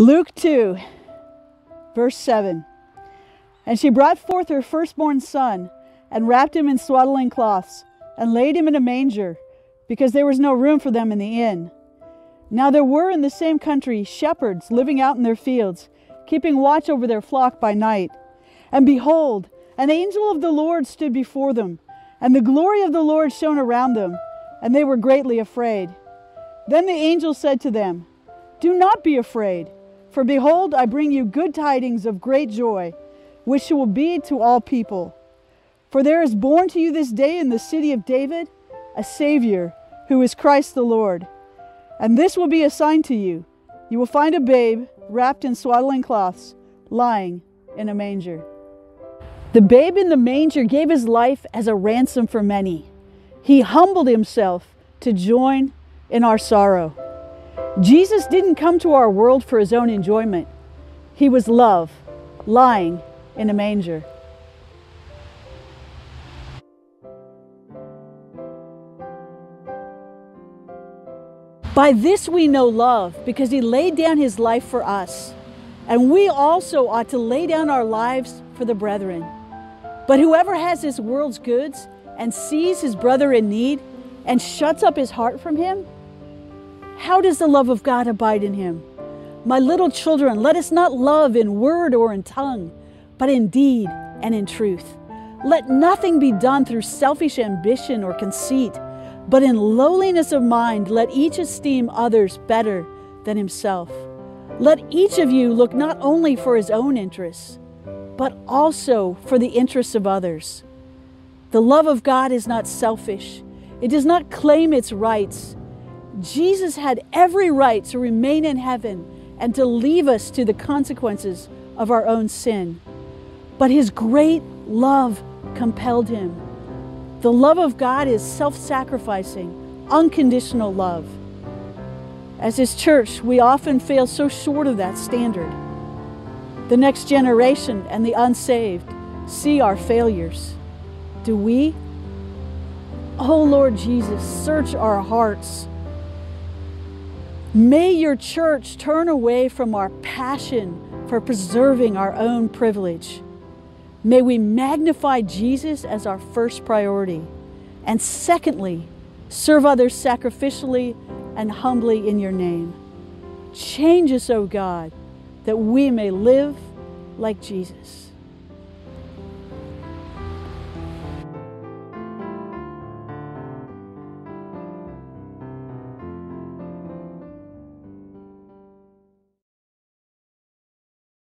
Luke 2, verse 7. And she brought forth her firstborn son, and wrapped him in swaddling cloths, and laid him in a manger, because there was no room for them in the inn. Now there were in the same country shepherds living out in their fields, keeping watch over their flock by night. And behold, an angel of the Lord stood before them, and the glory of the Lord shone around them, and they were greatly afraid. Then the angel said to them, Do not be afraid, for behold, I bring you good tidings of great joy, which will be to all people. For there is born to you this day in the city of David a Savior, who is Christ the Lord. And this will be a sign to you you will find a babe wrapped in swaddling cloths, lying in a manger. The babe in the manger gave his life as a ransom for many. He humbled himself to join in our sorrow. Jesus didn't come to our world for his own enjoyment. He was love, lying in a manger. By this we know love, because he laid down his life for us. And we also ought to lay down our lives for the brethren. But whoever has this world's goods and sees his brother in need and shuts up his heart from him, how does the love of God abide in him? My little children, let us not love in word or in tongue, but in deed and in truth. Let nothing be done through selfish ambition or conceit but in lowliness of mind, let each esteem others better than himself. Let each of you look not only for his own interests, but also for the interests of others. The love of God is not selfish, it does not claim its rights. Jesus had every right to remain in heaven and to leave us to the consequences of our own sin. But his great love compelled him. The love of God is self sacrificing, unconditional love. As His church, we often fail so short of that standard. The next generation and the unsaved see our failures. Do we? Oh Lord Jesus, search our hearts. May your church turn away from our passion for preserving our own privilege May we magnify Jesus as our first priority. And secondly, serve others sacrificially and humbly in your name. Change us, O God, that we may live like Jesus.